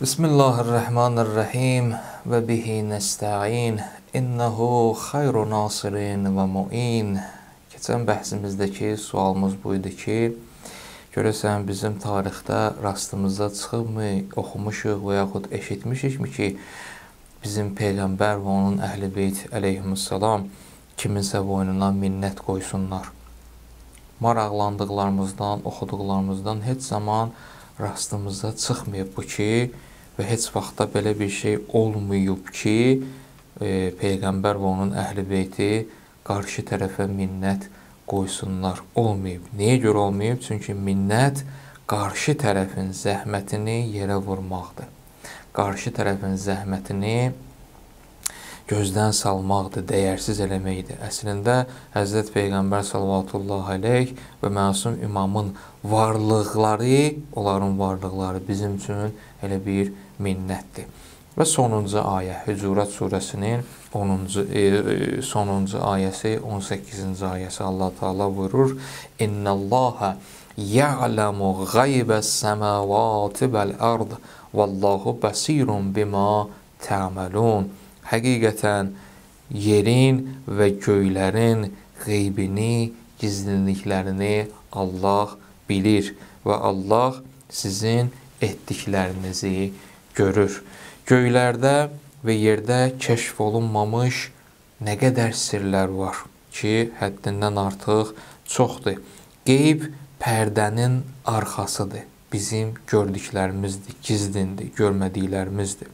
Bismillahirrahmanirrahim və bihi nəstəin. İnnehu xayru nasirin və muin. Keçən bəhsimizdəki sualımız bu idi ki, görəsən bizim tarixdə rastımıza çıxıbmı, oxumuşuq və yaxud eşitmişikmi ki, bizim peyğəmbər və onun əhl-i-beyt əleyhissalam kiminsə boynuna minnət qoysunlar. Maraqlandıqlarımızdan, oxuduqlarımızdan heç zaman rastımıza çıxmayıb bu ki, və heç vaxtda belə bir şey olmayıb ki, e, peyğəmbər və onun əhl-i-beyti qarşı tərəfə minnət qoysunlar. Olmayıb. Nəyə görə olmayıb? Çünki minnət qarşı tərəfin zəhmətini yerə vurmaqdır. Qarşı tərəfin zəhmətini gözdən salmaqdır, dəyərsiz eləməkdir. Əslində Həzrət Peyğəmbər sallallahu əleyh və məsum imamın varlıqları, onların varlıqları bizim üçün elə bir minnətdir. Və sonuncu ayə Hücurat surəsinin 10-cu e, e, sonuncu ayəsi 18-ci ayəsi Allah Taala buyurur: "İnnallaha ya'lamu ghaybes semawati vel ard vallahu basirun bima ta'malun." Həqiqətən yerin və göylərin qeybini, gizlinliklərini Allah bilir və Allah sizin etdiklərinizi görür. Göylərdə və yerdə kəşf olunmamış nə qədər sirlər var ki, həddindən artıq çoxdur. Qeyb pərdənin arxasıdır. Bizim gördüklərimizdir, gizlindir, görmədiklərimizdir.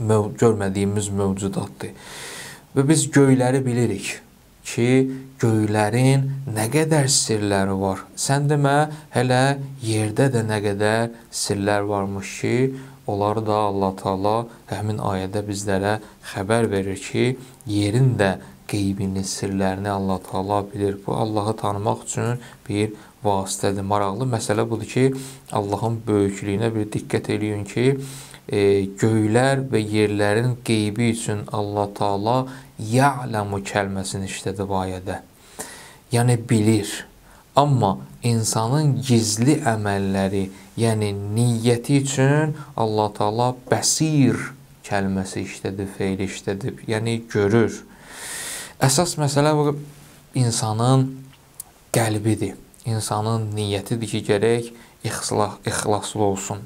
Məv görmədiyimiz mövcudatdır. Və biz göyləri bilirik ki, göylərin nə qədər sirləri var. Sən demə, hələ yerdə də nə qədər sirlər varmış ki, onları da Allah Taala həmin ayədə bizlərə xəbər verir ki, yerin də qeybini, sirlərini Allah Taala bilir. Bu Allahı tanımaq üçün bir vasitədir. Maraqlı məsələ budur ki, Allahın böyüklüyünə bir diqqət eləyin ki, e, göylər və yerlərin qeybi üçün Allah Taala ya'lamu kəlməsini işlədi bu ayədə. Yəni bilir. Amma insanın gizli əməlləri, yəni niyyəti üçün Allah Taala bəsir kəlməsi işlədib, feil işlədib, yəni görür. Əsas məsələ bu insanın qəlbidir. İnsanın niyyətidir ki, gərək ixlas, ixlaslı olsun.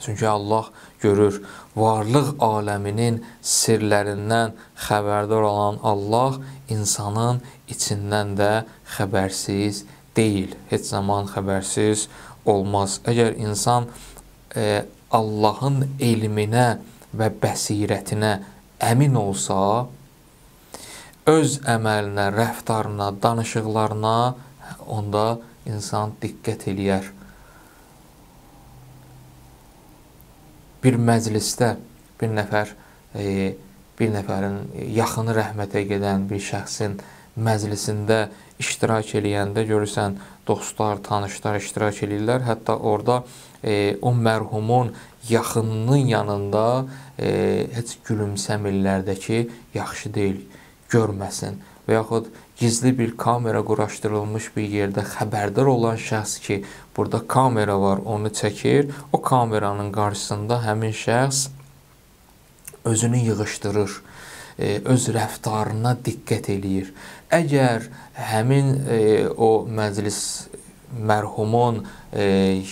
Çünki Allah görür. Varlıq aləminin sirlərindən xəbərdar olan Allah insanın içindən də xəbərsiz deyil. Heç zaman xəbərsiz olmaz. Əgər insan e, Allahın elminə və bəsirətinə əmin olsa, öz əməlinə, rəftarına, danışıqlarına onda insan diqqət eləyər. Bir məclisdə bir nəfər e, bir nəfərin yaxını rəhmətə gedən bir şəxsin məclisində iştirak eləyəndə görürsən dostlar, tanışlar iştirak eləyirlər. Hətta orada e, o mərhumun yaxınının yanında e, heç gülümsəmirlər də ki, yaxşı deyil, görməsin və yaxud gizli bir kamera quraşdırılmış bir yerdə xəbərdar olan şəxs ki, burada kamera var, onu çəkir. O kameranın qarşısında həmin şəxs özünü yığışdırır, e, öz rəftarına diqqət eləyir. Əgər həmin e, o məclis mərhumun e,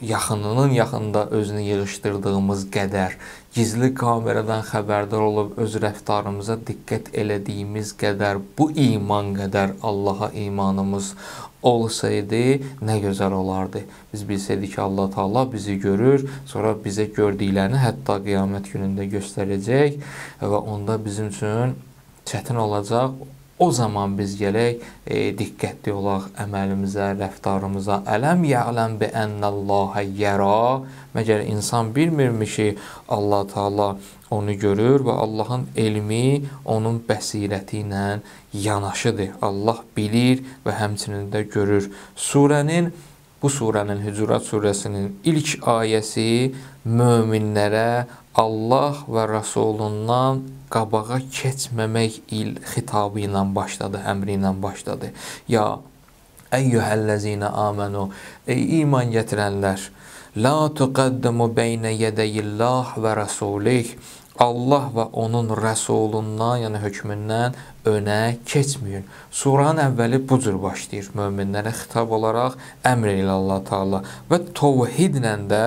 yaxınının yaxında özünü yığışdırdığımız qədər gizli kameradan xəbərdar olub öz rəftarımıza diqqət elədiyimiz qədər bu iman qədər Allaha imanımız olsaydı nə gözəl olardı. Biz bilsəydik ki, Allah Taala bizi görür, sonra bizə gördüklərini hətta qiyamət günündə göstərəcək və onda bizim üçün çətin olacaq O zaman biz gələk e, diqqətli olaq əməlimizə, rəftarımıza. Ələm ya'ləm bi ennallaha yara. Məgər insan bilmirmi ki, Allah Taala onu görür və Allahın elmi onun bəsirəti ilə yanaşıdır. Allah bilir və həmçinin də görür. Surənin bu surənin Hücurat surəsinin ilk ayəsi möminlərə Allah və Rəsulundan qabağa keçməmək il xitabı ilə başladı, əmri ilə başladı. Ya əyyuhəllezina amanu ey iman gətirənlər la tuqaddimu beynə yədəyillah və rəsulih Allah və onun rəsulundan, yəni hökmündən önə keçməyin. Suranın əvvəli bu cür başlayır. Möminlərə xitab olaraq əmr elə Allah Taala və təvhidlə də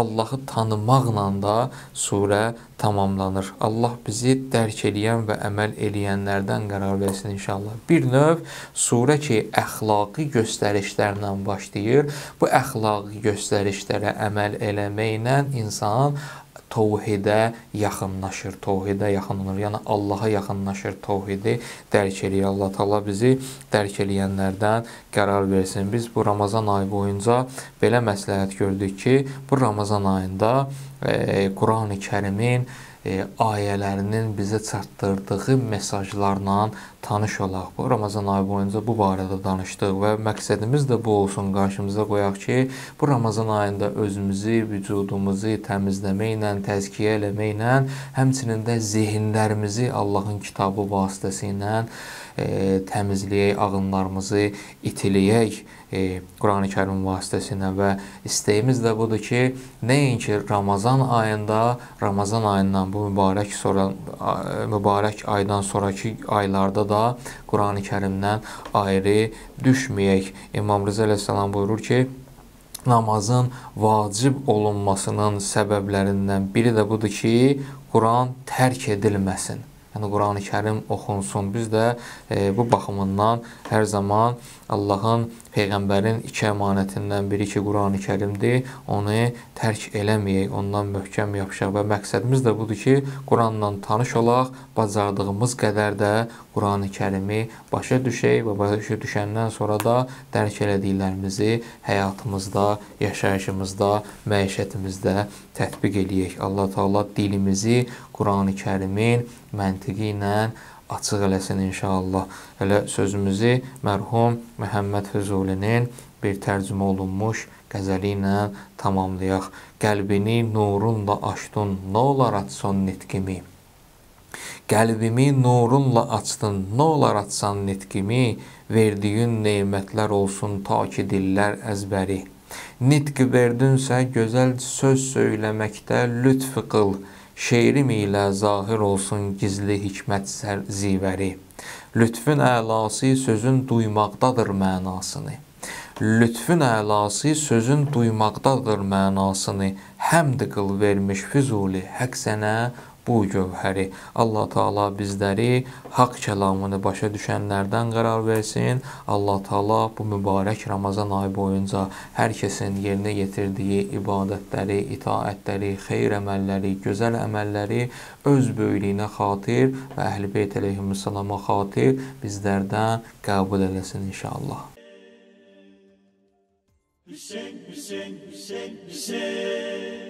Allahı tanımaqla da surə tamamlanır. Allah bizi dərk eləyən və əməl eləyənlərdən qərar versin inşallah. Bir növ surə ki, əxlaqi göstərişlərlə başlayır. Bu əxlaqi göstərişlərə əməl eləməklə insan təvhidə yaxınlaşır, təvhidə yaxınlanır. Yəni Allaha yaxınlaşır, təvhidi dərk eləyir. Allah Taala bizi dərk eləyənlərdən qərar versin. Biz bu Ramazan ayı boyunca belə məsləhət gördük ki, bu Ramazan ayında e, Qurani-Kərimin e, ayələrinin bizə çatdırdığı mesajlarla tanış olaq. Bu Ramazan ayı boyunca bu barədə danışdıq və məqsədimiz də bu olsun qarşımıza qoyaq ki, bu Ramazan ayında özümüzü, vücudumuzu təmizləməklə, təzkiyə eləməklə, həmçinin də zehinlərimizi Allahın kitabı vasitəsilə e, təmizləyək, ağınlarımızı itiləyək e, Qurani Kərim vasitəsilə və istəyimiz də budur ki, nəinki Ramazan ayında, Ramazan ayından bu mübarək sonra mübarək aydan sonrakı aylarda da Qurani Kərimdən ayrı düşməyək. İmam Rıza əleyhissalam buyurur ki, namazın vacib olunmasının səbəblərindən biri də budur ki, Quran tərk edilməsin. Yəni Qurani Kərim oxunsun. Biz də e, bu baxımından hər zaman Allahın peyğəmbərin iki əmanətindən biri ki, Qurani Kərimdir. Onu tərk eləməyək, ondan möhkəm yapışaq və məqsədimiz də budur ki, Quranla tanış olaq, bacardığımız qədər də Qurani Kərimi başa düşək və başa düşəndən sonra da dərk elədiklərimizi həyatımızda, yaşayışımızda, məişətimizdə tətbiq eləyək. Allah Taala dilimizi Qurani Kərimin məntiqi ilə açıq eləsin inşallah. Elə sözümüzü mərhum Məhəmməd Füzulinin bir tərcümə olunmuş qəzəli ilə tamamlayaq. Qəlbini nurunla açdın, nə olar açsan nitqimi? Qəlbimi nurunla açdın, nə olar açsan nitqimi? Verdiyin nemətlər olsun ta ki dillər əzbəri. Nitq verdinsə gözəl söz söyləməkdə lütf qıl. Şeirim ilə zahir olsun gizli hikmət zivəri. Lütfün əlası sözün duymaqdadır mənasını. Lütfün əlası sözün duymaqdadır mənasını. Həmd qıl vermiş Füzuli, həq sənə bu gövhəri. Allah Taala bizləri haqq kəlamını başa düşənlərdən qərar versin. Allah Taala bu mübarək Ramazan ayı boyunca hər kəsin yerinə yetirdiyi ibadətləri, itaətləri, xeyir əməlləri, gözəl əməlləri öz böyüklüyünə xatir və Əhl-Beyt əleyhissalama xatir bizlərdən qəbul eləsin inşallah. Hüseyn, Hüseyn, Hüseyn, Hüseyn.